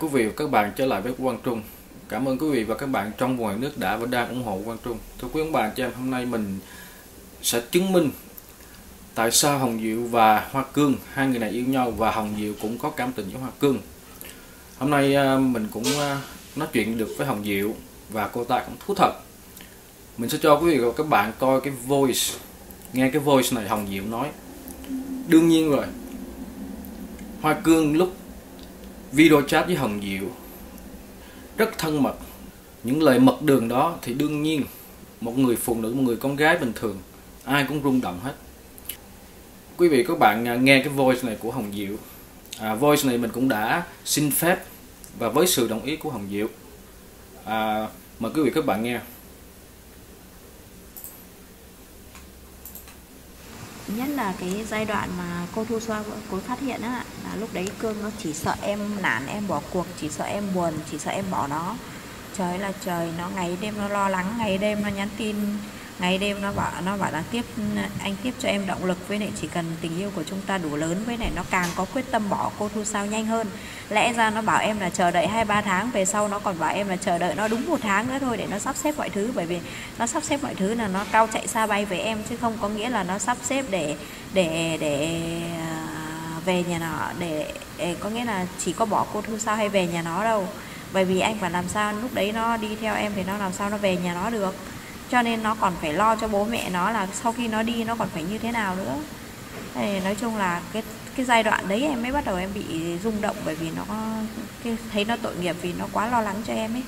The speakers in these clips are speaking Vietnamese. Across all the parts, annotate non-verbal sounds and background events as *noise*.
quý vị và các bạn trở lại với Quang Trung. Cảm ơn quý vị và các bạn trong và ngoài nước đã và đang ủng hộ Quang Trung. Thưa quý ông bà chị em, hôm nay mình sẽ chứng minh tại sao Hồng Diệu và Hoa Cương hai người này yêu nhau và Hồng Diệu cũng có cảm tình với Hoa Cương. Hôm nay à, mình cũng à, nói chuyện được với Hồng Diệu và cô ta cũng thú thật. Mình sẽ cho quý vị và các bạn coi cái voice, nghe cái voice này Hồng Diệu nói. Đương nhiên rồi, Hoa Cương lúc video chat với Hồng Diệu. Rất thân mật. Những lời mật đường đó thì đương nhiên một người phụ nữ một người con gái bình thường ai cũng rung động hết. Quý vị các bạn à, nghe cái voice này của Hồng Diệu. À, voice này mình cũng đã xin phép và với sự đồng ý của Hồng Diệu. À, mời quý vị các bạn nghe. Nhất là cái giai đoạn mà cô thu xoa cô phát hiện á, là lúc đấy cương nó chỉ sợ em nản, em bỏ cuộc, chỉ sợ em buồn, chỉ sợ em bỏ nó. Trời là trời, nó ngày đêm nó lo lắng, ngày đêm nó nhắn tin ngày đêm nó bảo nó bảo là tiếp anh tiếp cho em động lực với lại chỉ cần tình yêu của chúng ta đủ lớn với lại nó càng có quyết tâm bỏ cô thu sao nhanh hơn. Lẽ ra nó bảo em là chờ đợi hai ba tháng về sau nó còn bảo em là chờ đợi nó đúng một tháng nữa thôi để nó sắp xếp mọi thứ. Bởi vì nó sắp xếp mọi thứ là nó cao chạy xa bay với em chứ không có nghĩa là nó sắp xếp để để để à, về nhà nó để, để có nghĩa là chỉ có bỏ cô thu sao hay về nhà nó đâu. Bởi vì anh phải làm sao lúc đấy nó đi theo em thì nó làm sao nó về nhà nó được cho nên nó còn phải lo cho bố mẹ nó là sau khi nó đi nó còn phải như thế nào nữa. Thì nói chung là cái cái giai đoạn đấy em mới bắt đầu em bị rung động bởi vì nó cái, thấy nó tội nghiệp vì nó quá lo lắng cho em ấy.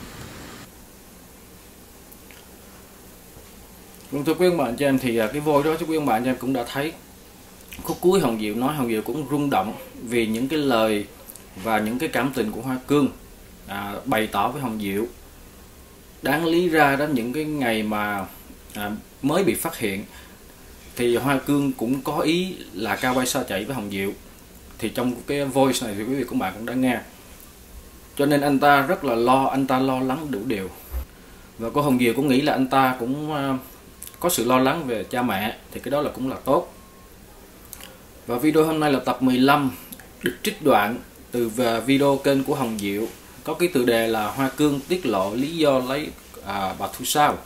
Vâng thưa quý ông bạn cho em thì à, cái voi đó quý ông bạn cho em cũng đã thấy. Khúc cuối Hồng Diệu nói Hồng Diệu cũng rung động vì những cái lời và những cái cảm tình của Hoa Cương à, bày tỏ với Hồng Diệu đáng lý ra đó những cái ngày mà à, mới bị phát hiện thì Hoa Cương cũng có ý là cao bay xa chạy với Hồng Diệu. Thì trong cái voice này thì quý vị các bạn cũng đã nghe. Cho nên anh ta rất là lo anh ta lo lắng đủ điều. Và cô Hồng Diệu cũng nghĩ là anh ta cũng à, có sự lo lắng về cha mẹ thì cái đó là cũng là tốt. Và video hôm nay là tập 15 được trích đoạn từ à, video kênh của Hồng Diệu có cái tựa đề là Hoa Cương tiết lộ lý do lấy à, bà Thu Sao.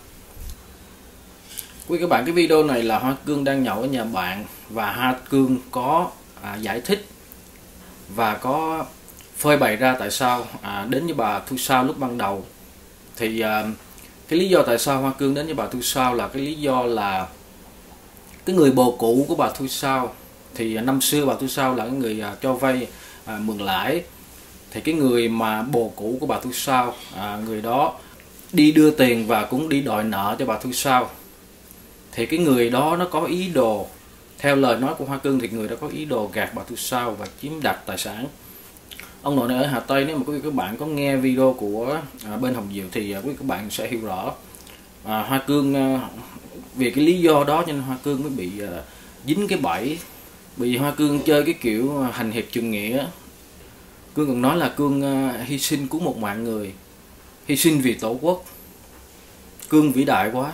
Quý các bạn cái video này là Hoa Cương đang nhậu ở nhà bạn và Hoa Cương có à, giải thích và có phơi bày ra tại sao à, đến với bà Thu Sao lúc ban đầu. Thì à, cái lý do tại sao Hoa Cương đến với bà Thu Sao là cái lý do là cái người bồ cũ của bà Thu Sao. Thì à, năm xưa bà Thu Sao là cái người à, cho vay à, mượn lãi thì cái người mà bồ cũ của bà Thu Sao à, người đó đi đưa tiền và cũng đi đòi nợ cho bà Thu Sao. Thì cái người đó nó có ý đồ theo lời nói của Hoa Cương thì người đó có ý đồ gạt bà Thu Sao và chiếm đoạt tài sản. Ông nội này ở Hà Tây nếu mà quý vị các bạn có nghe video của à, bên Hồng Diệu thì à, quý vị các bạn sẽ hiểu rõ. À, Hoa Cương à, vì cái lý do đó nên Hoa Cương mới bị à, dính cái bẫy bị Hoa Cương chơi cái kiểu hành hiệp trường nghĩa. Cương còn nói là Cương uh, hy sinh cứu một mạng người Hy sinh vì tổ quốc. Cương vĩ đại quá.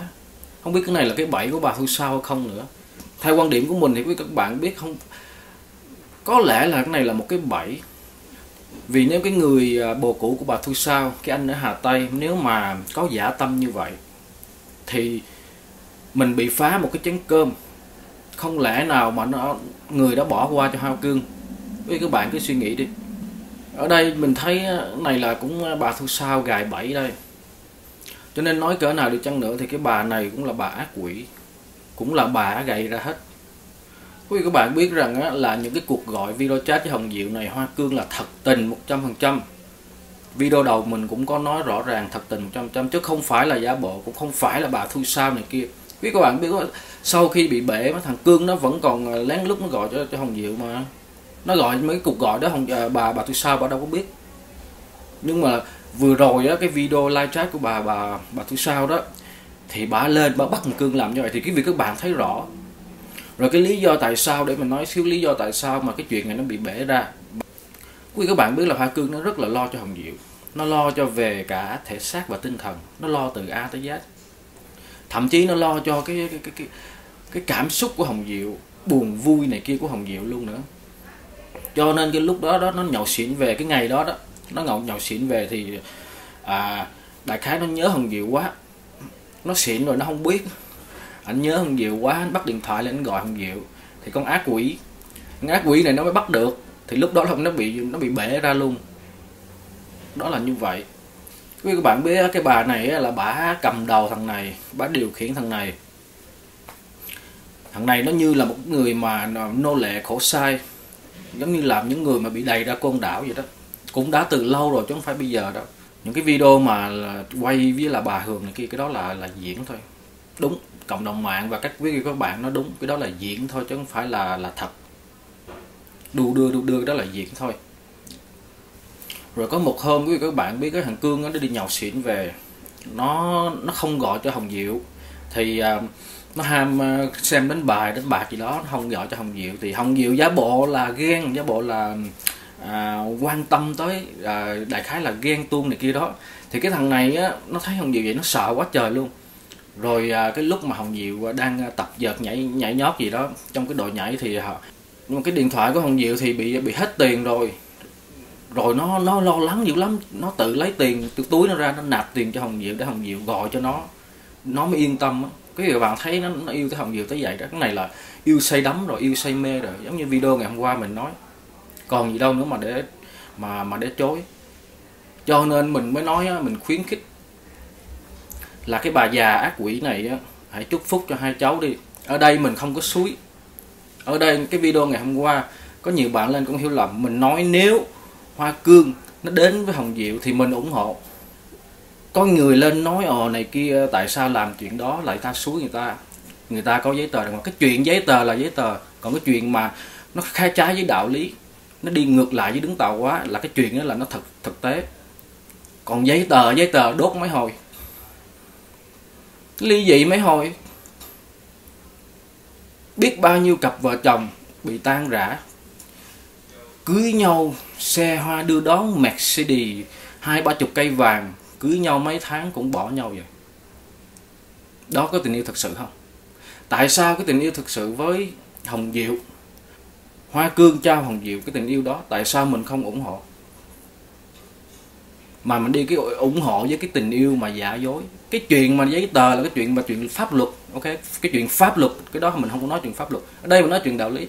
Không biết cái này là cái bẫy của bà Thu Sao hay không nữa. Theo quan điểm của mình thì quý các bạn biết không? Có lẽ là cái này là một cái bẫy. Vì nếu cái người uh, bồ cũ của bà Thu Sao Cái anh ở Hà Tây Nếu mà có giả tâm như vậy Thì mình bị phá một cái chén cơm. Không lẽ nào mà nó người đã bỏ qua cho Hao Cương? Quý các bạn cứ suy nghĩ đi ở đây mình thấy này là cũng bà thu sao gài bẫy đây. Cho nên nói cỡ nào đi chăng nữa thì cái bà này cũng là bà ác quỷ cũng là bà gầy ra hết. Quý vị các bạn biết rằng á, là những cái cuộc gọi video chat với Hồng Diệu này Hoa Cương là thật tình 100% video đầu mình cũng có nói rõ ràng thật tình 100% chứ không phải là giả bộ cũng không phải là bà thu sao này kia. Quý các bạn biết sau khi bị bể thằng Cương nó vẫn còn à, lén lút nó gọi cho, cho Hồng Diệu mà nó gọi mấy cuộc gọi đó không ờ, bà bà tôi sao bà đâu có biết. Nhưng mà vừa rồi á cái video live chat của bà bà bà tôi sao đó thì bà lên bà bắt thằng cương làm như vậy thì cái việc các bạn thấy rõ. Rồi cái lý do tại sao để mình nói xíu lý do tại sao mà cái chuyện này nó bị bể ra. Quý các bạn biết là hoa cương nó rất là lo cho hồng diệu. Nó lo cho về cả thể xác và tinh thần. Nó lo từ a tới z. Thậm chí nó lo cho cái cái cái cái, cái cảm xúc của hồng diệu buồn vui này kia của hồng diệu luôn nữa cho nên cái lúc đó đó nó nhậu xỉn về cái ngày đó đó nó nhậu nhậu xỉn về thì à, đại khái nó nhớ hồng diệu quá. Nó xỉn rồi nó không biết. Anh nhớ hồng diệu quá anh bắt điện thoại lên anh gọi hồng diệu. Thì con ác quỷ con ác quỷ này nó mới bắt được. Thì lúc đó nó bị nó bị bể ra luôn. Đó là như vậy. Quý các bạn biết cái bà này là bà cầm đầu thằng này bà điều khiển thằng này. Thằng này nó như là một người mà nô lệ khổ sai giống như làm những người mà bị đầy ra côn đảo vậy đó. Cũng đã từ lâu rồi chứ không phải bây giờ đâu. Những cái video mà là quay với là bà hường này kia cái đó là là diễn thôi. Đúng cộng đồng mạng và các quý vị các bạn nó đúng cái đó là diễn thôi chứ không phải là là thật. Đu đưa đu đưa đó là diễn thôi. Rồi có một hôm quý vị các bạn biết cái thằng cương nó đi nhậu xỉn về. Nó nó không gọi cho hồng diệu. Thì uh, nó ham ờ, xem đánh bài đánh bạc gì đó nó không gọi cho hồng diệu. Thì hồng diệu giá bộ là ghen giá bộ là à, quan tâm tới à, đại khái là ghen tuông này kia đó. Thì cái thằng này á nó thấy hồng diệu vậy nó sợ quá trời luôn. Rồi à, cái lúc mà hồng diệu à, đang à, tập vợt nhảy nhảy nhót gì đó trong cái đội nhảy thì nhưng cái điện thoại của hồng diệu thì bị bị hết tiền rồi. Rồi nó nó lo lắng dữ lắm. Nó tự lấy tiền từ túi nó ra nó nạp tiền cho hồng diệu để hồng diệu gọi cho nó. Nó mới yên tâm á cái gì bạn thấy nó, nó yêu cái hồng diệu tới vậy đó. Cái này là yêu say đắm rồi yêu say mê rồi. Giống như video ngày hôm qua mình nói. Còn gì đâu nữa mà để mà mà để chối. Cho nên mình mới nói mình khuyến khích là cái bà già ác quỷ này hãy chúc phúc cho hai cháu đi. Ở đây mình không có suối. Ở đây cái video ngày hôm qua có nhiều bạn lên cũng hiểu lầm. Mình nói nếu hoa cương nó đến với hồng diệu thì mình ủng hộ có người lên nói, ồ, này kia, tại sao làm chuyện đó lại ta suối người ta? Người ta có giấy tờ mà. Cái chuyện giấy tờ là giấy tờ, còn cái chuyện mà nó khai trái với đạo lý, nó đi ngược lại với đứng tàu quá là cái chuyện đó là nó thực thực tế. Còn giấy tờ giấy tờ đốt mấy hồi? Ly dị mấy hồi? Biết bao nhiêu cặp vợ chồng bị tan rã? Cưới nhau, xe hoa đưa đón Mercedes, hai ba chục cây vàng cưới nhau mấy tháng cũng bỏ nhau vậy. Đó có tình yêu thật sự không? Tại sao cái tình yêu thực sự với hồng diệu, hoa cương trao hồng diệu cái tình yêu đó, tại sao mình không ủng hộ? Mà mình đi cái ủng hộ với cái tình yêu mà giả dối. Cái chuyện mà giấy tờ là cái chuyện mà chuyện pháp luật, ok? Cái chuyện pháp luật, cái đó mình không có nói chuyện pháp luật. Ở đây mình nói chuyện đạo lý.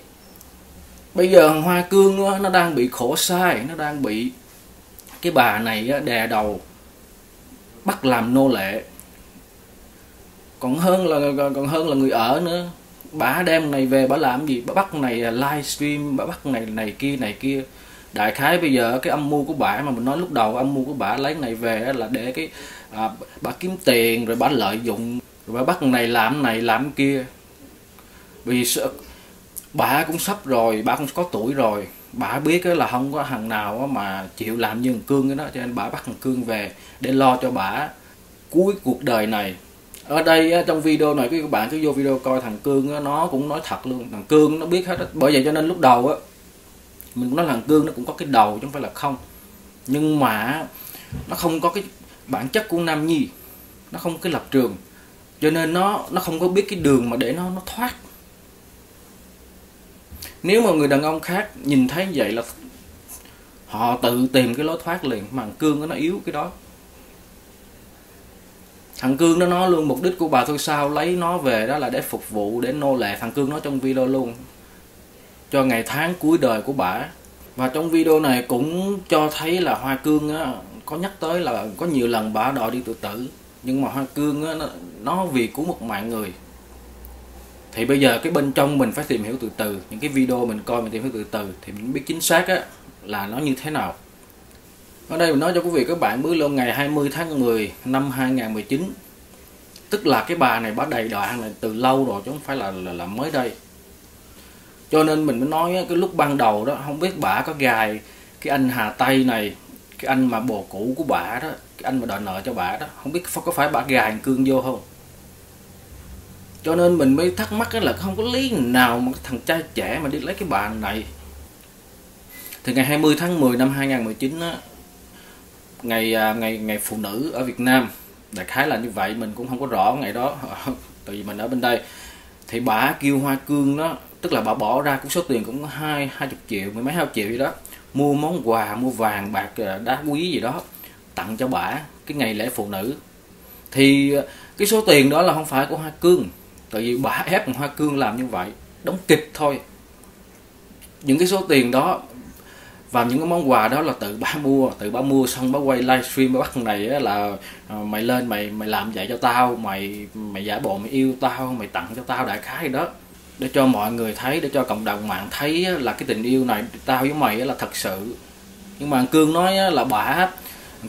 Bây giờ hoa cương nó đang bị khổ sai, nó đang bị cái bà này đè đầu bắt làm nô lệ. Còn hơn là còn hơn là người ở nữa. Bà đem này về bà làm gì? Bà bắt này livestream bà bắt này này kia này kia. Đại khái bây giờ cái âm mưu của bà mà mình nói lúc đầu âm mưu của bà lấy này về là để cái à, bà kiếm tiền rồi bà lợi dụng rồi bà bắt này làm này làm kia. Vì bà cũng sắp rồi bà cũng có tuổi rồi bà biết là không có thằng nào mà chịu làm như thằng cương cái đó, cho nên bà bắt thằng cương về để lo cho bà. Cuối cuộc đời này, ở đây trong video này các bạn cứ vô video coi thằng cương nó cũng nói thật luôn. Thằng cương nó biết hết bởi vậy cho nên lúc đầu á, mình cũng nói thằng cương nó cũng có cái đầu chứ không phải là không. Nhưng mà nó không có cái bản chất của nam nhi, nó không có cái lập trường. Cho nên nó nó không có biết cái đường mà để nó nó thoát nếu mà người đàn ông khác nhìn thấy vậy là họ tự tìm cái lối thoát liền. Mà thằng cương nó yếu cái đó. Thằng cương nó nói luôn mục đích của bà thôi sao lấy nó về đó là để phục vụ để nô lệ thằng cương nói trong video luôn. Cho ngày tháng cuối đời của bà. Và trong video này cũng cho thấy là hoa cương á, có nhắc tới là có nhiều lần bà đòi đi tự tử. Nhưng mà hoa cương á, nó, nó vì cứu một mạng người thì bây giờ cái bên trong mình phải tìm hiểu từ từ. Những cái video mình coi mình tìm hiểu từ từ thì mình biết chính xác á, là nó như thế nào. Ở đây mình nói cho quý vị các bạn mới luôn ngày 20 tháng 10 năm 2019 tức là cái bà này bà đầy đoạn này từ lâu rồi chứ không phải là là, là mới đây. Cho nên mình mới nói cái lúc ban đầu đó không biết bà có gài cái anh Hà Tây này cái anh mà bồ cũ của bà đó cái anh mà đòi nợ cho bà đó không biết có phải bà gài cương vô không? Cho nên mình mới thắc mắc là không có lý nào mà thằng trai trẻ mà đi lấy cái bà này. Thì ngày 20 tháng 10 năm 2019 á, ngày à, ngày ngày phụ nữ ở Việt Nam đại khái là như vậy mình cũng không có rõ ngày đó *laughs* tại vì mình ở bên đây. Thì bà kêu Hoa Cương đó tức là bà bỏ ra cũng số tiền cũng hai hai chục triệu mười mấy hai triệu gì đó mua món quà mua vàng bạc à, đá quý gì đó tặng cho bà cái ngày lễ phụ nữ. Thì à, cái số tiền đó là không phải của hoa cương tại vì bà ép hoa cương làm như vậy, đóng kịch thôi. Những cái số tiền đó, và những cái món quà đó là tự bà mua, tự bà mua xong bà quay livestream bả bắt thằng này là ờ, mày lên mày mày làm vậy cho tao, mày mày giả bộ mày yêu tao, mày tặng cho tao đại khái đó. Để cho mọi người thấy, để cho cộng đồng mạng thấy là cái tình yêu này tao với mày là thật sự. Nhưng mà cương nói là bà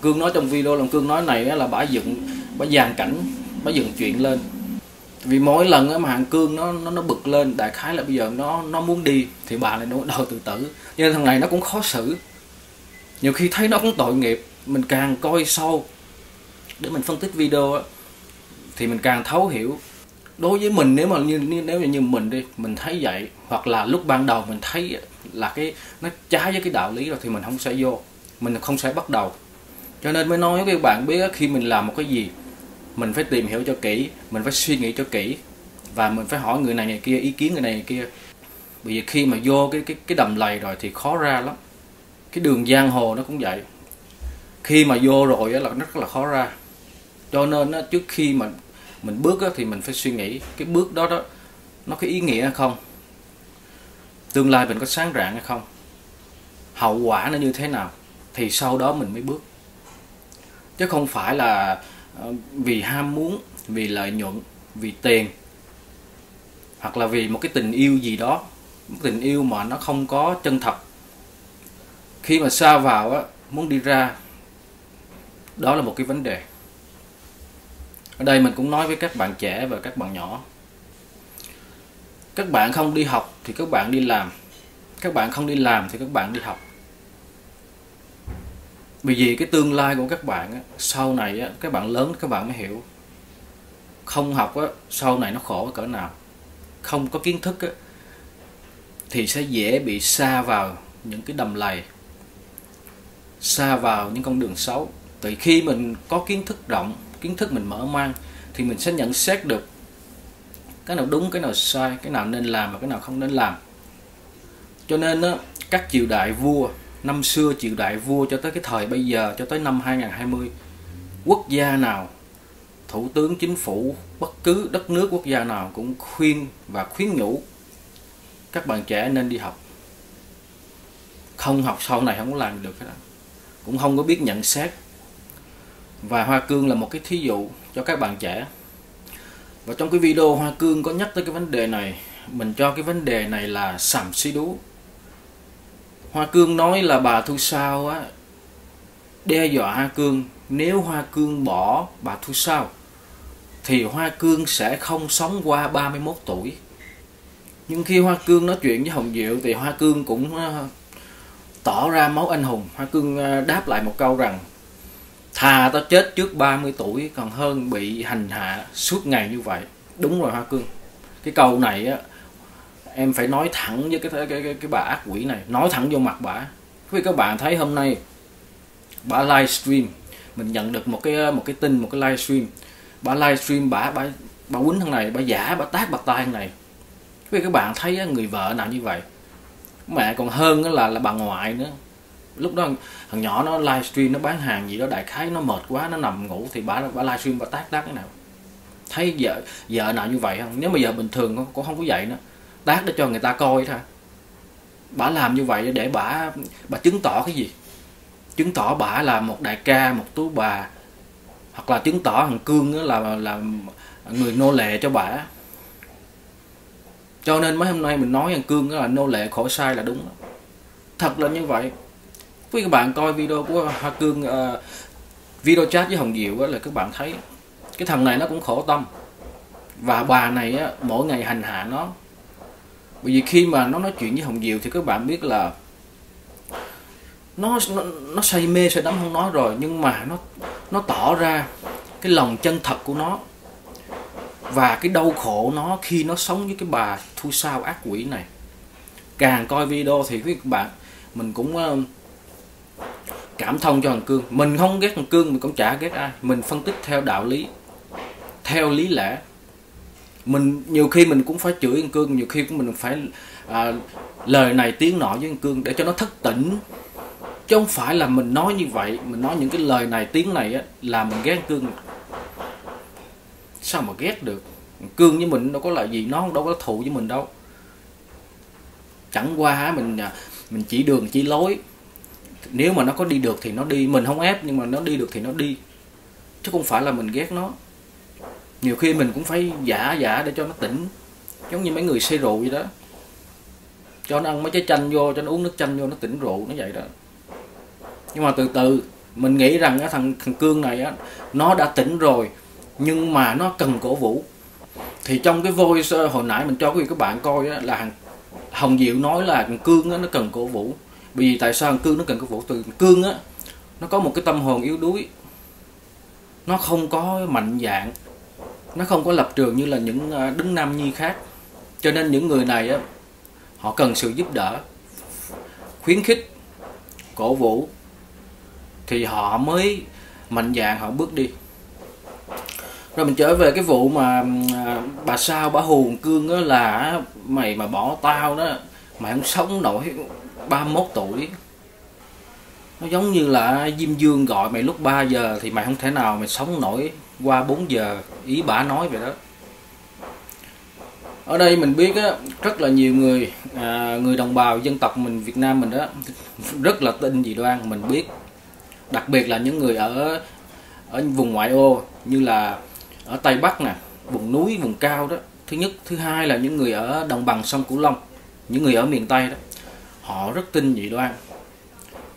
cương nói trong video là cương nói này là bà dựng, bà dàn cảnh, bà dựng chuyện lên vì mỗi lần mà hạng cương nó nó nó bực lên, đại khái là bây giờ nó nó muốn đi thì bà lại nó đòi tự tử cho nên thằng này nó cũng khó xử. Nhiều khi thấy nó cũng tội nghiệp, mình càng coi sâu để mình phân tích video á, thì mình càng thấu hiểu. Đối với mình, nếu mà như nếu như mình đi, mình thấy vậy, hoặc là lúc ban đầu mình thấy là cái, nó trái với cái đạo lý rồi thì mình không sẽ vô, mình không sẽ bắt đầu. Cho nên mới nói với các bạn biết khi mình làm một cái gì mình phải tìm hiểu cho kỹ mình phải suy nghĩ cho kỹ và mình phải hỏi người này người kia ý kiến người này người kia. Bởi vì khi mà vô cái cái cái đầm lầy rồi thì khó ra lắm. Cái đường giang hồ nó cũng vậy. Khi mà vô rồi là rất là khó ra. Cho nên đó, trước khi mà mình bước đó, thì mình phải suy nghĩ cái bước đó đó nó có ý nghĩa hay không? Tương lai mình có sáng rạng hay không? Hậu quả nó như thế nào? Thì sau đó mình mới bước. Chứ không phải là Ờ, vì ham muốn, vì lợi nhuận, vì tiền, hoặc là vì một cái tình yêu gì đó, một tình yêu mà nó không có chân thật. Khi mà xa vào á, muốn đi ra, đó là một cái vấn đề. Ở đây mình cũng nói với các bạn trẻ và các bạn nhỏ, các bạn không đi học thì các bạn đi làm, các bạn không đi làm thì các bạn đi học bởi vì cái tương lai của các bạn á, sau này á, các bạn lớn các bạn mới hiểu. Không học á, sau này nó khổ cỡ nào. Không có kiến thức á, thì sẽ dễ bị xa vào những cái đầm lầy xa vào những con đường xấu. Từ khi mình có kiến thức rộng kiến thức mình mở mang thì mình sẽ nhận xét được cái nào đúng cái nào sai cái nào nên làm và cái nào không nên làm. Cho nên á, các triều đại vua năm xưa triều đại vua cho tới cái thời bây giờ, cho tới năm 2020 quốc gia nào, thủ tướng, chính phủ, bất cứ đất nước quốc gia nào cũng khuyên và khuyến nhủ các bạn trẻ nên đi học. Không học sau này không có làm được hết cũng không có biết nhận xét. Và Hoa Cương là một cái thí dụ cho các bạn trẻ. Và trong cái video Hoa Cương có nhắc tới cái vấn đề này, mình cho cái vấn đề này là sàm xí đú. Hoa Cương nói là bà Thu Sao á. Đe dọa Hoa Cương. Nếu Hoa Cương bỏ bà Thu Sao, thì Hoa Cương sẽ không sống qua 31 tuổi. Nhưng khi Hoa Cương nói chuyện với Hồng Diệu thì Hoa Cương cũng ờ, tỏ ra máu anh hùng. Hoa Cương ờ, đáp lại một câu rằng, thà tao chết trước 30 tuổi còn hơn bị hành hạ suốt ngày như vậy. Đúng rồi Hoa Cương. Cái câu này á em phải nói thẳng với cái cái cái, cái, cái bà ác quỷ này. Nói thẳng vô mặt bà. Vì các bạn thấy hôm nay bà livestream. Mình nhận được một cái một cái tin một cái livestream. Bà livestream bà bà bà quýnh thằng này bà giả bà tát bà tay thằng này. Vì các bạn thấy người vợ nào như vậy? Mẹ còn hơn là là bà ngoại nữa. Lúc đó thằng nhỏ nó livestream nó bán hàng gì đó đại khái nó mệt quá nó nằm ngủ thì bà bà livestream bà tát tát cái nào? Thấy vợ vợ nào như vậy không? Nếu mà vợ bình thường cũng- cũng không có vậy nữa tác để cho người ta coi thôi. Bả làm như vậy để bả, bà chứng tỏ cái gì? Chứng tỏ bả là một đại ca một tú bà hoặc là chứng tỏ thằng cương là là người nô lệ cho bả. cho nên mấy hôm nay mình nói thằng cương là nô lệ khổ sai là đúng. Thật là như vậy. Quý các bạn coi video của Hoa Cương uh, video chat với Hồng Diệu là các bạn thấy cái thằng này nó cũng khổ tâm. Và bà này á, mỗi ngày hành hạ nó bởi vì khi mà nó nói chuyện với Hồng Diệu thì các bạn biết là nó nó, nó say mê say đắm không nói rồi nhưng mà nó nó tỏ ra cái lòng chân thật của nó và cái đau khổ nó khi nó sống với cái bà thu sao ác quỷ này. Càng coi video thì quý các bạn mình cũng ờ, cảm thông cho thằng cương. Mình không ghét thằng cương mình cũng chả ghét ai. Mình phân tích theo đạo lý theo lý lẽ mình nhiều khi mình cũng phải chửi anh cương nhiều khi cũng mình phải à, lời này tiếng nọ với anh cương để cho nó thất tỉnh. Chứ không phải là mình nói như vậy mình nói những cái lời này tiếng này á là mình ghét cương. Sao mà ghét được? Cương với mình đâu có là gì nó đâu có thù với mình đâu. Chẳng qua mình à, mình chỉ đường chỉ lối. Nếu mà nó có đi được thì nó đi mình không ép nhưng mà nó đi được thì nó đi. Chứ không phải là mình ghét nó nhiều khi mình cũng phải giả giả để cho nó tỉnh. Giống như mấy người say rượu vậy đó. Cho nó ăn mấy trái chanh vô cho nó uống nước chanh vô nó tỉnh rượu nó vậy đó. Nhưng mà từ từ mình nghĩ rằng cái thằng thằng cương này á nó đã tỉnh rồi nhưng mà nó cần cổ vũ. Thì trong cái voice ờ, hồi nãy mình cho quý vị các bạn coi á, là hồng diệu nói là thằng cương á, nó cần cổ vũ. Bởi vì tại sao thằng cương nó cần cổ vũ? Từ cương á nó có một cái tâm hồn yếu đuối. Nó không có mạnh dạng nó không có lập trường như là những à, đứng nam nhi khác. Cho nên những người này á, họ cần sự giúp đỡ, khuyến khích, cổ vũ, thì họ mới mạnh dạng họ bước đi. Rồi mình trở về cái vụ mà à, bà sao, bà hùn cương đó là mày mà bỏ tao đó, mày không sống nổi 31 tuổi. Nó giống như là Diêm Dương gọi mày lúc 3 giờ thì mày không thể nào mày sống nổi qua 4 giờ ý bà nói vậy đó. Ở đây mình biết á, rất là nhiều người à, người đồng bào dân tộc mình Việt Nam mình đó rất là tin dị đoan mình biết. Đặc biệt là những người ở ở vùng ngoại ô như là ở tây bắc nè vùng núi vùng cao đó. Thứ nhất thứ hai là những người ở đồng bằng sông cửu long những người ở miền tây đó họ rất tin dị đoan.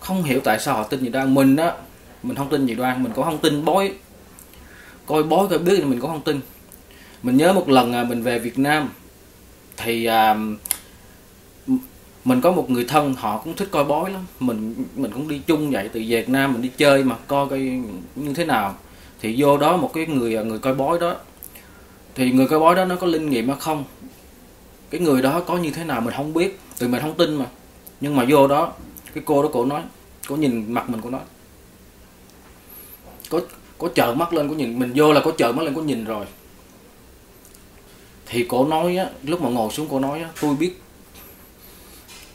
Không hiểu tại sao họ tin dị đoan. Mình á mình không tin dị đoan mình cũng không tin bói coi bói coi biết thì mình cũng không tin. Mình nhớ một lần à, mình về Việt Nam thì à, mình có một người thân họ cũng thích coi bói lắm. Mình mình cũng đi chung vậy từ Việt Nam mình đi chơi mà coi coi như thế nào. Thì vô đó một cái người à, người coi bói đó thì người coi bói đó nó có linh nghiệm hay không? Cái người đó có như thế nào mình không biết từ mình không tin mà. Nhưng mà vô đó cái cô đó cổ nói cô nhìn mặt mình cô nói có có chờ mắt lên có nhìn. Mình vô là có chờ mắt lên có nhìn rồi. Thì cổ nói á lúc mà ngồi xuống cổ nói á tôi biết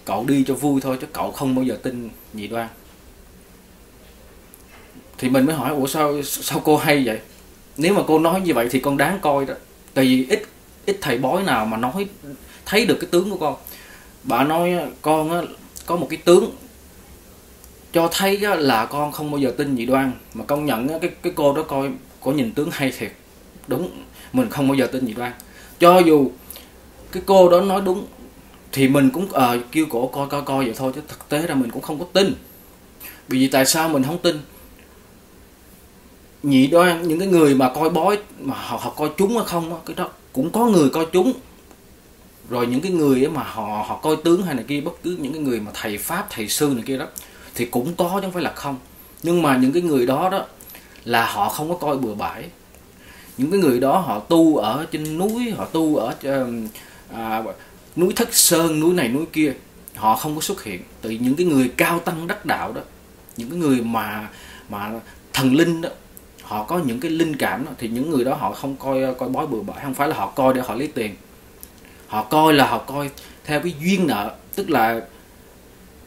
cậu đi cho vui thôi chứ cậu không bao giờ tin gì đoan. Thì mình mới hỏi ủa sao sao cô hay vậy? Nếu mà cô nói như vậy thì con đáng coi đó. Tại vì ít ít thầy bói nào mà nói thấy được cái tướng của con. Bà nói con á, có một cái tướng cho thấy là con không bao giờ tin dị đoan mà công nhận cái cái cô đó coi có nhìn tướng hay thiệt. Đúng mình không bao giờ tin dị đoan. Cho dù cái cô đó nói đúng thì mình cũng ờ uh, kêu cổ coi coi coi vậy thôi chứ thực tế ra mình cũng không có tin. Bởi vì tại sao mình không tin? Nhị đoan những cái người mà coi bói mà họ, họ coi chúng hay không cái đó cũng có người coi chúng. Rồi những cái người mà họ họ coi tướng hay này kia bất cứ những cái người mà thầy pháp thầy sư này kia đó thì cũng có chứ không phải là không. Nhưng mà những cái người đó đó là họ không có coi bừa bãi. Những cái người đó họ tu ở trên núi họ tu ở à, núi thất sơn núi này núi kia họ không có xuất hiện. Từ những cái người cao tăng đắc đạo đó những cái người mà mà thần linh đó họ có những cái linh cảm đó, thì những người đó họ không coi coi bói bừa bãi. Không phải là họ coi để họ lấy tiền. Họ coi là họ coi theo cái duyên nợ tức là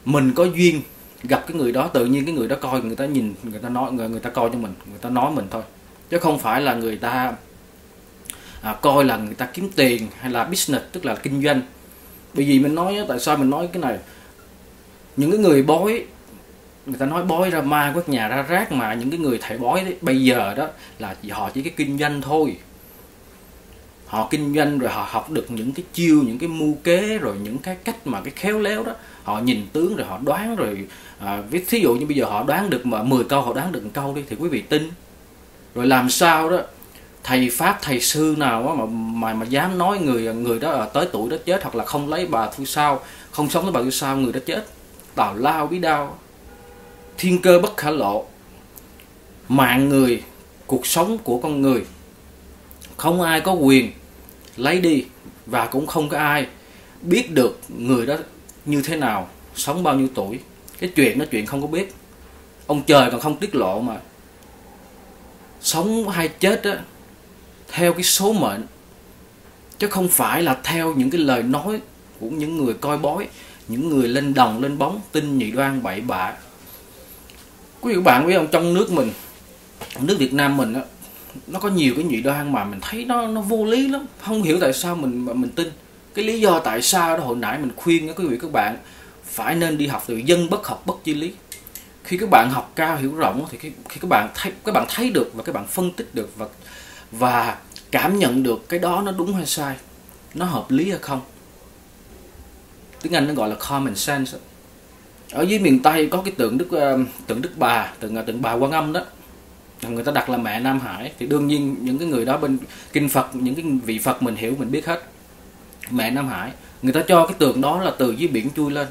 mình có duyên gặp cái người đó tự nhiên cái người đó coi người ta nhìn người ta nói người người ta coi cho mình người ta nói mình thôi. Chứ không phải là người ta à, coi là người ta kiếm tiền hay là business tức là kinh doanh. Bởi vì mình nói tại sao mình nói cái này? Những cái người bói người ta nói bói ra ma quét nhà ra rác mà những cái người thầy bói đấy, bây giờ đó là họ chỉ cái kinh doanh thôi họ kinh doanh rồi họ học được những cái chiêu những cái mưu kế rồi những cái cách mà cái khéo léo đó. Họ nhìn tướng rồi họ đoán rồi à, ví thí dụ như bây giờ họ đoán được mà 10 câu họ đoán được một câu đi thì quý vị tin. Rồi làm sao đó thầy pháp thầy sư nào mà mà mà dám nói người người đó à, tới tuổi đó chết hoặc là không lấy bà thu sao không sống với bà thu sao người đó chết. Tào lao bí đao thiên cơ bất khả lộ. Mạng người cuộc sống của con người. Không ai có quyền lấy đi và cũng không có ai biết được người đó như thế nào, sống bao nhiêu tuổi. Cái chuyện đó chuyện không có biết. Ông trời còn không tiết lộ mà. Sống hay chết á, theo cái số mệnh, chứ không phải là theo những cái lời nói của những người coi bói, những người lên đồng, lên bóng, tin nhị đoan, bậy bạ. Quý vị các bạn biết không, trong nước mình, nước Việt Nam mình á nó có nhiều cái nhụy đoan mà mình thấy nó nó vô lý lắm. Không hiểu tại sao mình mình tin. Cái lý do tại sao đó hồi nãy mình khuyên quý vị các bạn phải nên đi học từ dân bất học bất chi lý. Khi các bạn học cao hiểu rộng thì khi, khi các bạn thấy các bạn thấy được và các bạn phân tích được và và cảm nhận được cái đó nó đúng hay sai nó hợp lý hay không. Tiếng anh nó gọi là common sense ở dưới miền tây có cái tượng đức ờ, tượng đức bà tượng ờ, tượng bà quan âm đó người ta đặt là mẹ nam hải, thì đương nhiên những cái người đó bên kinh phật, những cái vị phật mình hiểu, mình biết hết. Mẹ nam hải, người ta cho cái tượng đó là từ dưới biển chui lên.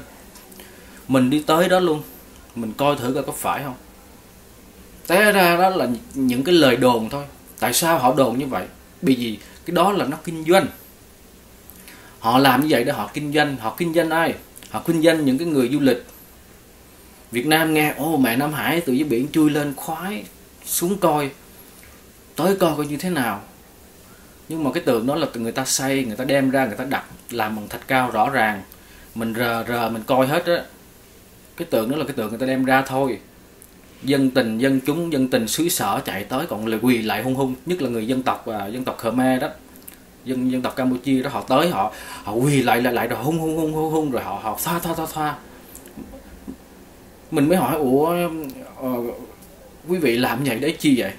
Mình đi tới đó luôn, mình coi thử coi có phải không? Té ra đó là những cái lời đồn thôi. Tại sao họ đồn như vậy? Bởi vì cái đó là nó kinh doanh. Họ làm như vậy để họ kinh doanh. Họ kinh doanh ai? Họ kinh doanh những cái người du lịch. Việt Nam nghe, ô, mẹ Nam Hải từ dưới biển chui lên, khoái xuống coi tới coi coi như thế nào. Nhưng mà cái tượng đó là người ta xây người ta đem ra người ta đặt làm bằng thạch cao rõ ràng. Mình rờ rờ mình coi hết á. Cái tượng đó là cái tượng người ta đem ra thôi. Dân tình dân chúng dân tình xứ sở chạy tới còn lại quỳ lại hung hung nhất là người dân tộc và dân tộc Khmer đó. Dân dân tộc Campuchia đó họ tới họ họ quỳ lại lại lại rồi hung hung hung hung hung rồi họ họ thoa thoa thoa thoa. Mình mới hỏi ủa uh, quý vị làm vậy đấy, chi vậy?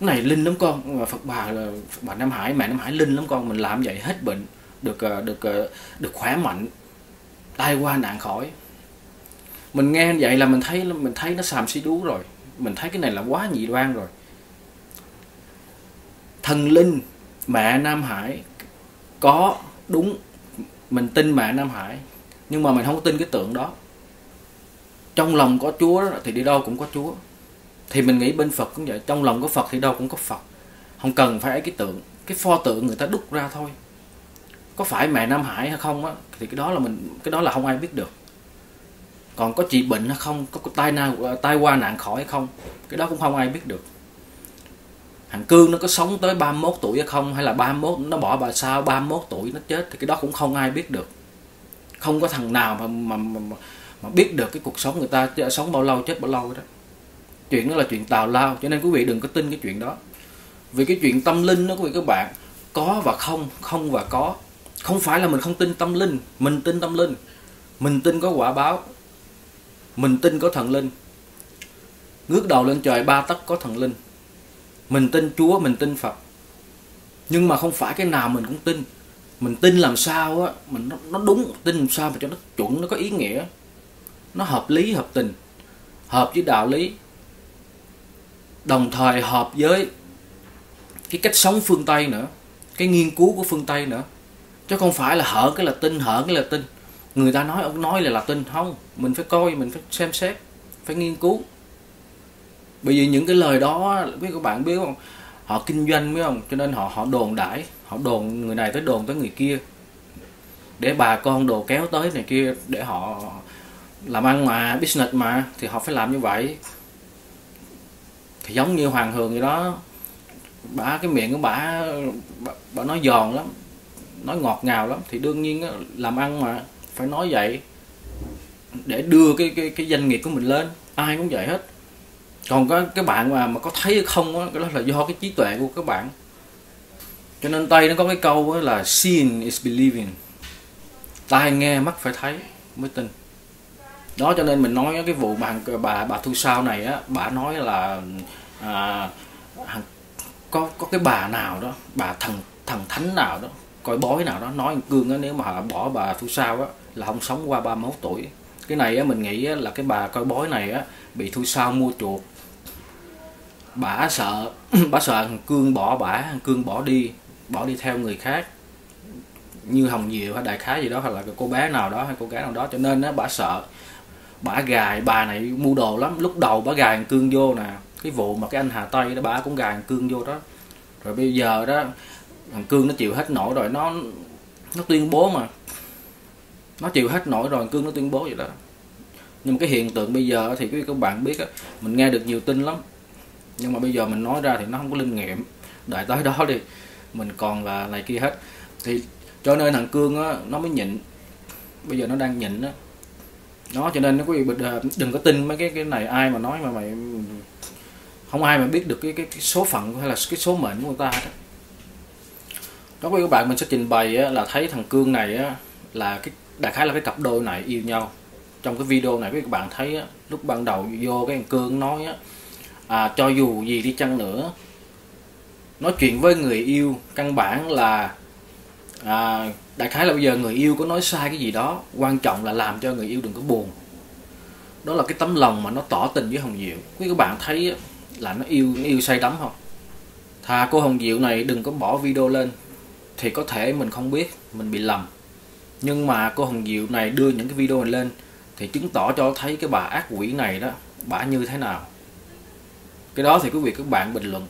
Cái này linh lắm con phật bà là phật bà nam hải, mẹ nam hải linh lắm con, mình làm vậy hết bệnh, được ờ, được ờ, được khỏe mạnh, tai qua nạn khỏi. Mình nghe vậy là mình thấy mình thấy nó xàm xí đú rồi, mình thấy cái này là quá nhị đoan rồi. Thần linh mẹ nam hải có đúng, mình tin mẹ nam hải, nhưng mà mình không tin cái tượng đó trong lòng có chúa thì đi đâu cũng có chúa. Thì mình nghĩ bên phật cũng vậy trong lòng có phật thì đâu cũng có phật. Không cần phải cái tượng cái pho tượng người ta đúc ra thôi. Có phải mẹ nam hải hay không á thì cái đó là mình cái đó là không ai biết được. Còn có trị bệnh hay không có tai na tai qua nạn khỏi hay không cái đó cũng không ai biết được. Thằng cương nó có sống tới 31 tuổi hay không hay là 31 nó bỏ bà sao 31 tuổi nó chết thì cái đó cũng không ai biết được. Không có thằng nào mà mà, mà, mà biết được cái cuộc sống người ta sống bao lâu chết bao lâu đó. Chuyện đó là chuyện tào lao cho nên quý vị đừng có tin cái chuyện đó. Vì cái chuyện tâm linh đó quý vị các bạn có và không không và có. Không phải là mình không tin tâm linh mình tin tâm linh. Mình tin có quả báo mình tin có thần linh. Ngước đầu lên trời ba tấc có thần linh. Mình tin chúa mình tin phật. Nhưng mà không phải cái nào mình cũng tin. Mình tin làm sao á mình nó, nó đúng tin làm sao mà cho nó chuẩn nó có ý nghĩa nó hợp lý, hợp tình, hợp với đạo lý. Đồng thời hợp với cái cách sống phương tây nữa, cái nghiên cứu của phương tây nữa. Chứ không phải là hở cái là tin, hở cái là tin. Người ta nói, ông nói là là tin. Không, mình phải coi, mình phải xem xét, phải nghiên cứu. Bởi vì những cái lời đó biết các bạn biết không? Họ kinh doanh, biết không? Cho nên họ họ đồn đãi, họ đồn người này tới đồn tới người kia. Để bà con đồ kéo tới này kia, để họ làm ăn mà business mà thì họ phải làm như vậy. Thì giống như hoàng hường gì đó bả cái miệng của bả bả nói giòn lắm nói ngọt ngào lắm. Thì đương nhiên làm ăn mà phải nói vậy để đưa cái cái cái doanh nghiệp của mình lên. Ai cũng vậy hết. Còn có cái bạn mà mà có thấy hay không đó, cái đó là do cái trí tuệ của các bạn. Cho nên tây nó có cái câu là seeing is believing. Tai nghe mắt phải thấy mới tin đó cho nên mình nói cái vụ bà bà bà thu sao này á bà nói là à, có có cái bà nào đó bà thần thần thánh nào đó coi bói nào đó nói cương á nếu mà bỏ bà thu sao á là không sống qua 31 tuổi. Cái này á mình nghĩ á, là cái bà coi bói này á bị thu sao mua chuột bà sợ *clears throat* bà sợ thằng cương bỏ bà, thằng cương bỏ đi bỏ đi theo người khác. Như hồng diệu hay đại khái gì đó hay là cô bé nào đó hay cô gái nào đó cho nên á bà sợ bả gài, bà này mua đồ lắm. Lúc đầu bả gài thằng cương vô nè, cái vụ mà cái anh hà tây đó, bả cũng gài thằng cương vô đó. Rồi bây giờ đó, thằng cương nó chịu hết nổi rồi, nó nó tuyên bố mà. Nó chịu hết nổi rồi cương nó tuyên bố vậy đó. Nhưng mà cái hiện tượng bây giờ thì các bạn biết mình nghe được nhiều tin lắm. Nhưng mà bây giờ mình nói ra thì nó không có linh nghiệm. Đợi tới đó đi, mình còn là này kia hết. Thì cho nên thằng cương á, nó mới nhịn. Bây giờ nó đang nhịn á đó cho nên quý vị à, đừng có tin mấy cái cái này ai mà nói mà mày không ai mà biết được cái cái, cái số phận hay là cái số mệnh của người ta đó đó quý các bạn mình sẽ trình bày á, là thấy thằng cương này á, là cái đại khái là cái cặp đôi này yêu nhau. Trong cái video này các bạn thấy á, lúc ban đầu vô cái thằng cương nói á, à, cho dù gì đi chăng nữa nói chuyện với người yêu căn bản là à, đại khái là bây giờ người yêu có nói sai cái gì đó, quan trọng là làm cho người yêu đừng có buồn. Đó là cái tấm lòng mà nó tỏ tình với hồng diệu. Quý các bạn thấy là nó yêu nó yêu say đắm không? Thà cô hồng diệu này đừng có bỏ video lên, thì có thể mình không biết, mình bị lầm. Nhưng mà cô hồng diệu này đưa những cái video này lên, thì chứng tỏ cho thấy cái bà ác quỷ này đó, bà như thế nào. Cái đó thì quý vị các bạn bình luận.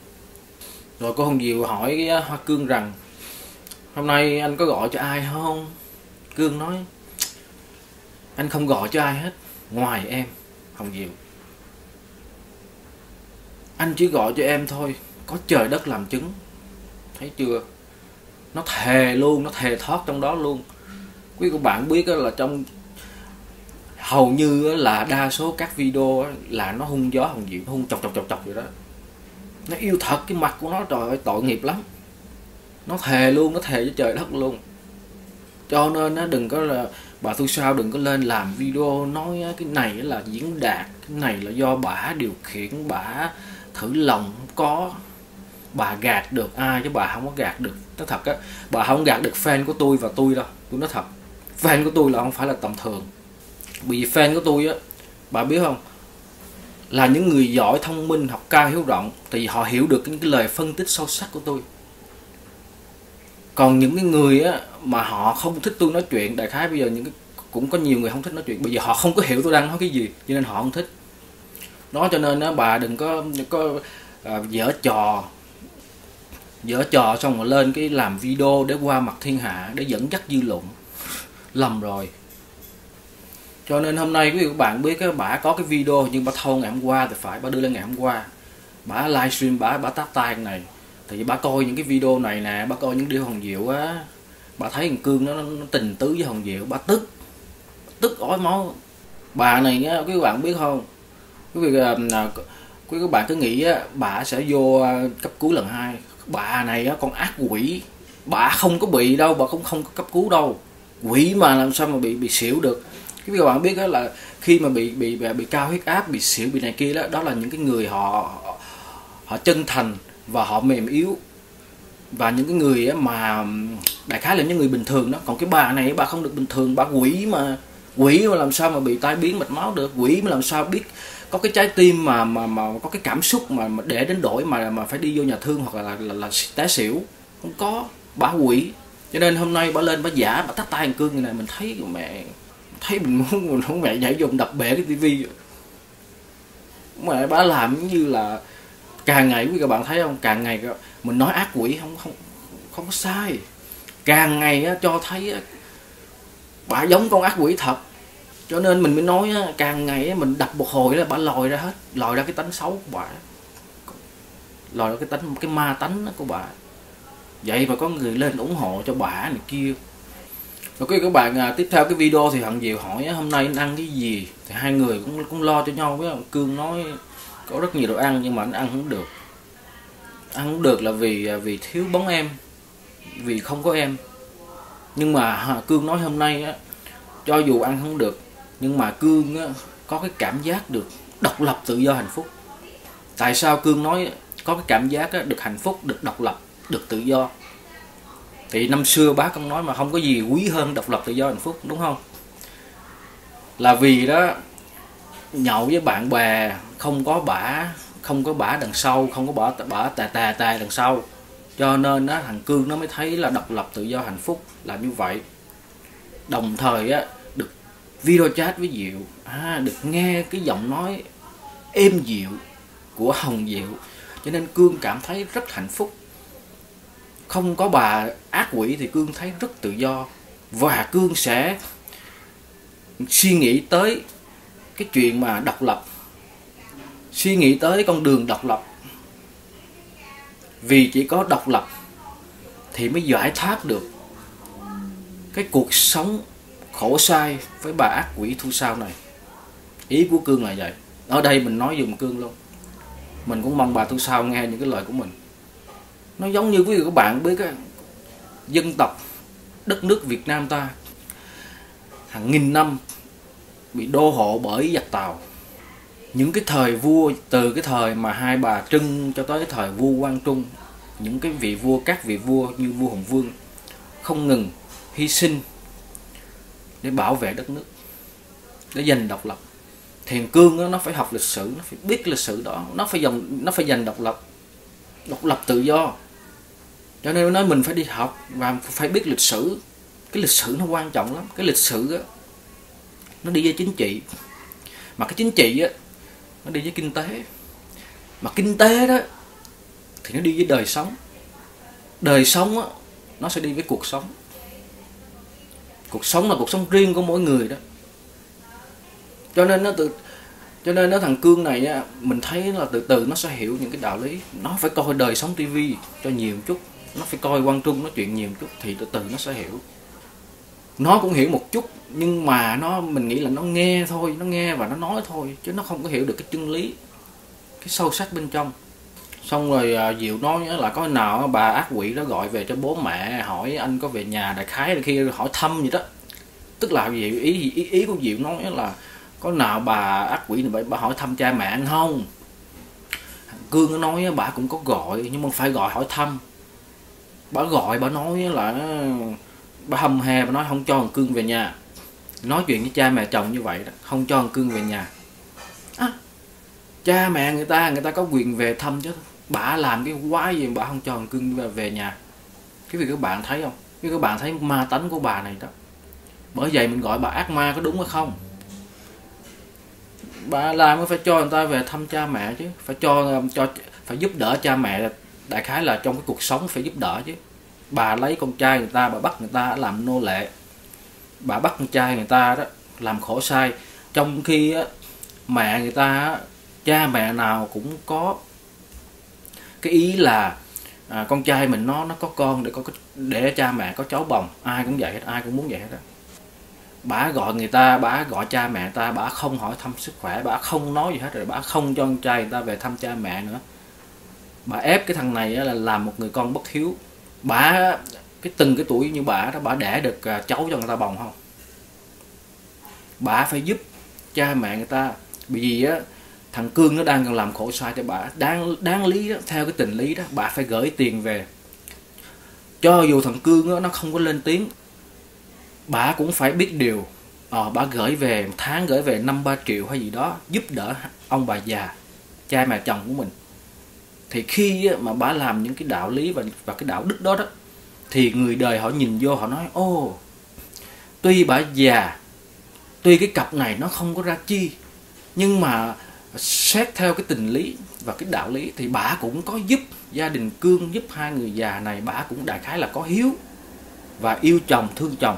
Rồi cô hồng diệu hỏi hoa cương rằng hôm nay anh có gọi cho ai không? Cương nói, anh không gọi cho ai hết, ngoài em hồng diệu anh chỉ gọi cho em thôi, có trời đất làm chứng. Thấy chưa? Nó thề luôn, nó thề thoát trong đó luôn. Quý các bạn biết là trong, hầu như là đa số các video là nó hung gió hồng diệu hung chọc chọc chọc chọc vậy đó. Nó yêu thật cái mặt của nó, trời ơi, tội nghiệp lắm nó thề luôn, nó thề với trời đất luôn. Cho nên nó đừng có là, bà thu sao đừng có lên làm video nói cái này là diễn đạt, cái này là do bà điều khiển, bà thử lòng có. Bà gạt được ai chứ bà không có gạt được. Nó thật á, bà không gạt được fan của tôi và tôi đâu. Tôi nói thật, fan của tôi là không phải là tầm thường. Vì fan của tôi á, bà biết không? Là những người giỏi, thông minh, học cao, hiếu rộng, thì họ hiểu được những cái lời phân tích sâu sắc của tôi còn những cái người á mà họ không thích tôi nói chuyện đại khái bây giờ những cái cũng có nhiều người không thích nói chuyện. Bây giờ họ không có hiểu tôi đang nói cái gì cho nên họ không thích. Đó cho nên á bà đừng có đừng có à, dở trò dở trò xong rồi lên cái làm video để qua mặt thiên hạ để dẫn dắt dư luận. Lầm rồi. Cho nên hôm nay quý vị các bạn biết cái bà có cái video nhưng bà thâu ngày hôm qua thì phải bà đưa lên ngày hôm qua. Bà livestream bà bà tắt tay này thì bà coi những cái video này nè bà coi những điều hồng diệu á bà thấy thằng cương nó, nó tình tứ với hồng diệu bà tức tức ói máu. Bà này nhá quý bạn biết không? Quý vị à, à, quý các bạn cứ nghĩ á bà sẽ vô à, cấp cứu lần hai. Bà này á con ác quỷ. Bà không có bị đâu bà cũng không có cấp cứu đâu. Quỷ mà làm sao mà bị bị xỉu được? Cái các bạn biết đó là khi mà bị bị bị cao huyết áp bị xỉu bị này kia đó đó là những cái người họ họ chân thành và họ mềm yếu. Và những cái người mà đại khái là những người bình thường đó còn cái bà này bà không được bình thường bà quỷ mà quỷ mà làm sao mà bị tai biến mạch máu được? Quỷ mà làm sao biết có cái trái tim mà mà mà có cái cảm xúc mà, mà để đến đổi mà mà phải đi vô nhà thương hoặc là là, là, là té xỉu? Không có bà quỷ. Cho nên hôm nay bà lên bà giả bà tắt tay thằng cương như này mình thấy mẹ thấy mình muốn mình muốn mẹ nhảy dùng đập bể cái tivi. Mẹ bà làm như là càng ngày quý các bạn thấy không? Càng ngày mình nói ác quỷ không không không có sai. Càng ngày cho thấy bà giống con ác quỷ thật. Cho nên mình mới nói càng ngày mình đập một hồi là bà lòi ra hết lòi ra cái tánh xấu của bà. Lòi ra cái tánh cái ma tánh của bà. Vậy mà có người lên ủng hộ cho bà này kia. Rồi các bạn à, tiếp theo cái video thì hận diệu hỏi hôm nay anh ăn cái gì? Thì hai người cũng cũng lo cho nhau với cương nói có rất nhiều đồ ăn nhưng mà anh ăn không được. Ăn không được là vì à, vì thiếu bóng em vì không có em. Nhưng mà cương nói hôm nay á cho dù ăn không được nhưng mà cương á, có cái cảm giác được độc lập tự do hạnh phúc. Tại sao cương nói có cái cảm giác á, được hạnh phúc được độc lập được tự do? Thì năm xưa bác cũng nói mà không có gì quý hơn độc lập tự do hạnh phúc đúng không? Là vì đó nhậu với bạn bè không có bả không có bả đằng sau không có bả bả tà tà tà đằng sau. Cho nên á thằng cương nó mới thấy là độc lập tự do hạnh phúc là như vậy. Đồng thời á được video chat với diệu. À, được nghe cái giọng nói êm dịu của hồng diệu. Cho nên cương cảm thấy rất hạnh phúc. Không có bà ác quỷ thì cương thấy rất tự do. Và cương sẽ suy nghĩ tới cái chuyện mà độc lập suy nghĩ tới con đường độc lập. Vì chỉ có độc lập thì mới giải thoát được cái cuộc sống khổ sai với bà ác quỷ thu sao này. Ý của cương là vậy. Ở đây mình nói dùng cương luôn. Mình cũng mong bà thu sao nghe những cái lời của mình. Nó giống như quý vị các bạn biết á dân tộc, đất nước Việt Nam ta. Hàng nghìn năm bị đô hộ bởi giặc tàu những cái thời vua từ cái thời mà hai bà trưng cho tới cái thời vua quang trung những cái vị vua các vị vua như vua hùng vương không ngừng hy sinh để bảo vệ đất nước để giành độc lập. Thiền cương đó, nó phải học lịch sử nó phải biết lịch sử đó nó phải dòng nó phải giành độc lập độc lập tự do. Cho nên nói mình phải đi học và phải biết lịch sử. Cái lịch sử nó quan trọng lắm. Cái lịch sử đó, nó đi với chính trị. Mà cái chính trị á nó đi với kinh tế. Mà kinh tế đó thì nó đi với đời sống. Đời sống á, nó sẽ đi với cuộc sống. Cuộc sống là cuộc sống riêng của mỗi người đó. Cho nên nó từ cho nên nó thằng cương này á, mình thấy là từ từ nó sẽ hiểu những cái đạo lý. Nó phải coi đời sống tivi cho nhiều chút. Nó phải coi quan trung nói chuyện nhiều chút thì từ từ nó sẽ hiểu nó cũng hiểu một chút nhưng mà nó mình nghĩ là nó nghe thôi nó nghe và nó nói thôi chứ nó không có hiểu được cái chân lý cái sâu sắc bên trong. Xong rồi à, diệu nói là có nào bà ác quỷ đó gọi về cho bố mẹ hỏi anh có về nhà đại khái là khi hỏi thăm gì đó. Tức là diệu ý ý, ý của diệu nói là có nào bà ác quỷ này bà, bà hỏi thăm cha mẹ anh không? Cương nó nói bà cũng có gọi nhưng mà phải gọi hỏi thăm. Bà gọi bà nói là bà hầm hè bà nói không cho thằng cương về nhà. Nói chuyện với cha mẹ chồng như vậy đó không cho thằng cương về nhà. À, cha mẹ người ta người ta có quyền về thăm chứ. Bà làm cái quái gì bà không cho thằng cương về nhà? Cái việc các bạn thấy không? Cái các bạn thấy ma tánh của bà này đó. Bởi vậy mình gọi bà ác ma có đúng hay không? Bà làm mới phải cho người ta về thăm cha mẹ chứ. Phải cho cho phải giúp đỡ cha mẹ. Đại khái là trong cái cuộc sống phải giúp đỡ chứ bà lấy con trai người ta bà bắt người ta làm nô lệ. Bà bắt con trai người ta đó làm khổ sai. Trong khi á, mẹ người ta cha mẹ nào cũng có cái ý là à, con trai mình nó nó có con để có để cha mẹ có cháu bồng. Ai cũng vậy hết ai cũng muốn vậy hết đó bà gọi người ta bà gọi cha mẹ ta bà không hỏi thăm sức khỏe bà không nói gì hết rồi bà không cho con trai người ta về thăm cha mẹ nữa. Bà ép cái thằng này là làm một người con bất hiếu bà cái từng cái tuổi như bà đó bà đẻ được à, cháu cho người ta bồng không? Bà phải giúp cha mẹ người ta. Bởi vì á thằng cương nó đang còn làm khổ sai cho bà. Đáng đáng lý đó, theo cái tình lý đó bà phải gửi tiền về. Cho dù thằng cương đó, nó không có lên tiếng bà cũng phải biết điều. Ờ, bà gửi về một tháng gửi về năm ba triệu hay gì đó giúp đỡ ông bà già cha mẹ chồng của mình thì khi mà bà làm những cái đạo lý và và cái đạo đức đó đó, thì người đời họ nhìn vô họ nói ô tuy bà già, tuy cái cặp này nó không có ra chi, nhưng mà xét theo cái tình lý và cái đạo lý thì bà cũng có giúp, gia đình cương giúp hai người già này bà cũng đại khái là có hiếu và yêu chồng, thương chồng.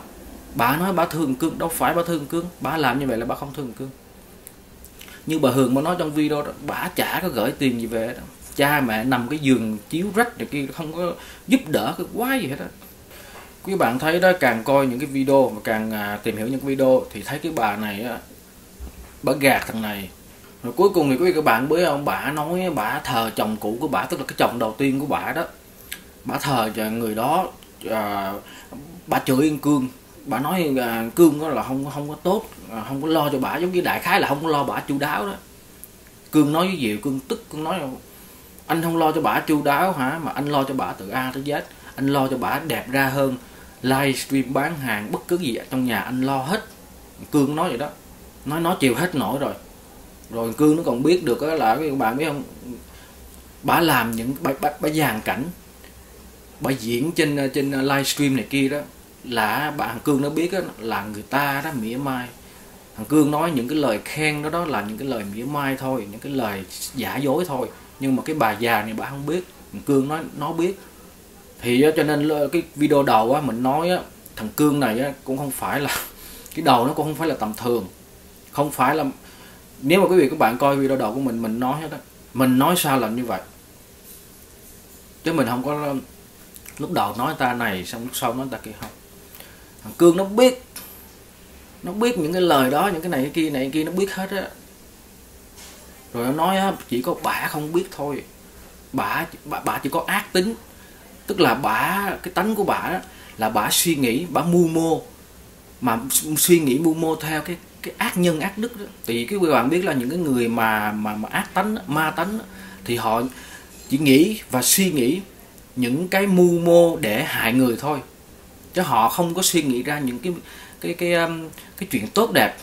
Bà nói bà thương cương, đâu phải bà thương cương bà làm như vậy là bà không thương cương. Như bà hường mà nói trong video đó bà chả có gửi tiền gì về đó cha mẹ nằm cái giường chiếu rách này kia không có giúp đỡ cái quái gì hết á. Quý bạn thấy đó càng coi những cái video mà càng à, tìm hiểu những cái video thì thấy cái bà này á bà gạt thằng này. Rồi cuối cùng thì quý vị các bạn biết ông bà nói bà thờ chồng cũ của bà tức là cái chồng đầu tiên của bà đó. Bà thờ cho người đó à, bà chửi yên cương. Bà nói à, cương đó là không không có tốt à, không có lo cho bà giống như đại khái là không có lo bà chu đáo đó. Cương nói với diệu cương tức cương nói anh không lo cho bà chu đáo hả? Mà anh lo cho bà từ a tới z. Anh lo cho bà đẹp ra hơn livestream bán hàng bất cứ gì trong nhà anh lo hết. Cương nói vậy đó. Nói nó chiều hết nổi rồi. Rồi cương nó còn biết được đó là các bạn biết không? Bà làm những bà, bà, bà dàn cảnh. Bà diễn trên trên livestream này kia đó là bạn cương nó biết đó, là người ta đó mỉa mai. Thằng cương nói những cái lời khen đó đó là những cái lời mỉa mai thôi những cái lời giả dối thôi nhưng mà cái bà già này bà không biết. Thằng cương nói, nó biết. Thì cho nên cái video đầu á, mình nói á, thằng cương này á, cũng không phải là, *laughs* cái đầu nó cũng không phải là tầm thường. Không phải là, nếu mà quý vị các bạn coi video đầu của mình mình nói hết á, mình nói sao là như vậy. Chứ mình không có ờ, lúc đầu nói ta này, xong lúc sau nói ta kia không. Thằng cương nó biết nó biết những cái lời đó, những cái này, cái kia này, cái kia, nó biết hết á rồi nó nói á, chỉ có bả không biết thôi. Bả bả, bả chỉ có ác tính. Tức là bả cái tánh của bả đó, là bả suy nghĩ bả mưu mô. Mà suy nghĩ mưu mô theo cái cái ác nhân ác đức đó. thì cái quý bạn biết là những cái người mà mà mà ác tánh ma tánh thì họ chỉ nghĩ và suy nghĩ những cái mưu mô để hại người thôi. Chứ họ không có suy nghĩ ra những cái cái cái cái, cái chuyện tốt đẹp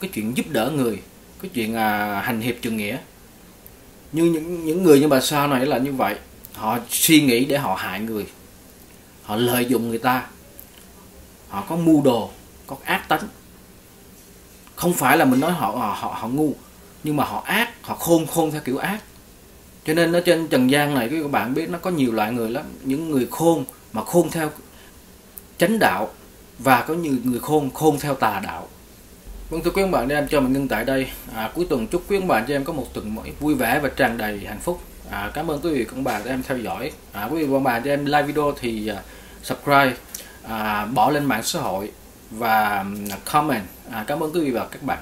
cái chuyện giúp đỡ người cái chuyện à, hành hiệp trường nghĩa. Như những những người như bà sao này là như vậy. Họ suy nghĩ để họ hại người. Họ lợi dụng người ta. Họ có mưu đồ có ác tánh. Không phải là mình nói họ họ họ, họ ngu nhưng mà họ ác họ khôn khôn theo kiểu ác. Cho nên ở trên trần gian này các bạn biết nó có nhiều loại người lắm. Những người khôn mà khôn theo chánh đạo và có nhiều người khôn khôn theo tà đạo vâng thưa quý ông bạn để em cho mình ngưng tại đây. À, cuối tuần chúc quý ông bạn cho em có một tuần mới vui vẻ và tràn đầy hạnh phúc. À, cảm ơn quý vị các bạn đã em theo dõi. À, quý vị và bạn cho em like video thì uh, subscribe à, bỏ lên mạng xã hội và à, comment. À, cảm ơn quý vị và các bạn.